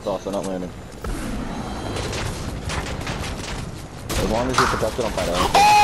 fuck off, they're not landing. As long as you're protected, I'm fine.